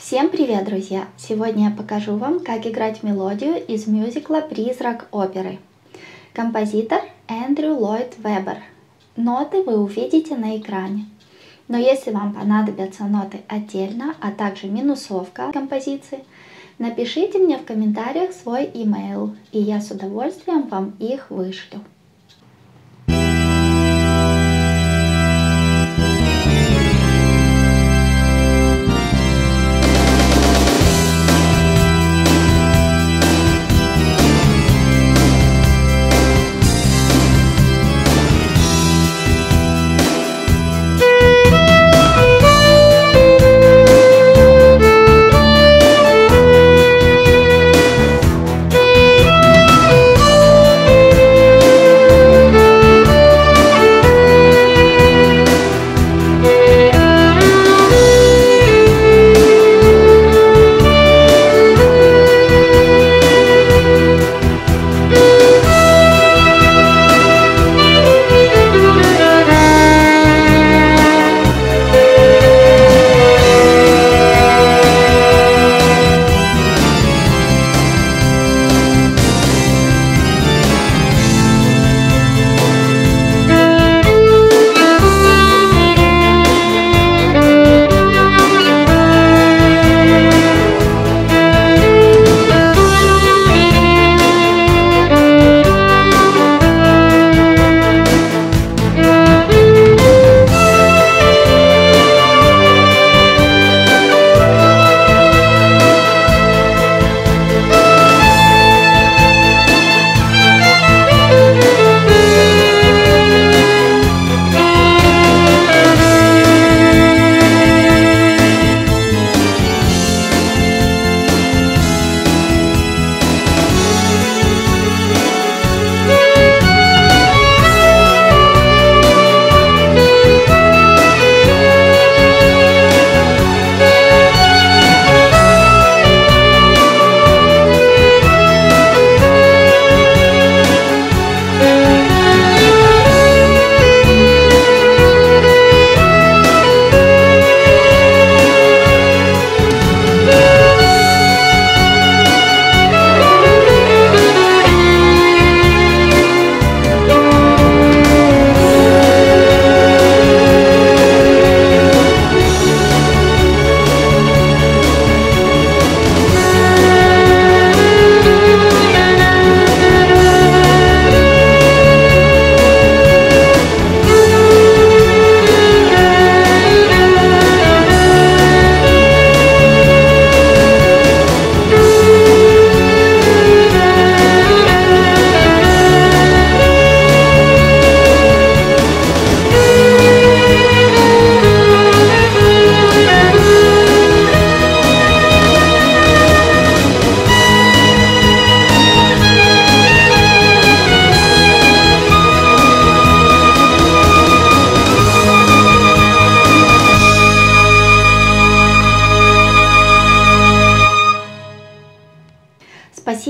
Всем привет, друзья! Сегодня я покажу вам, как играть мелодию из мюзикла «Призрак оперы». Композитор Эндрю Ллойд Вебер. Ноты вы увидите на экране. Но если вам понадобятся ноты отдельно, а также минусовка композиции, напишите мне в комментариях свой email, и я с удовольствием вам их вышлю.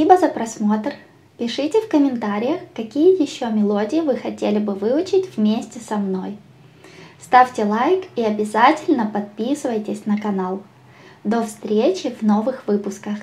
Спасибо за просмотр. Пишите в комментариях, какие еще мелодии вы хотели бы выучить вместе со мной. Ставьте лайк и обязательно подписывайтесь на канал. До встречи в новых выпусках.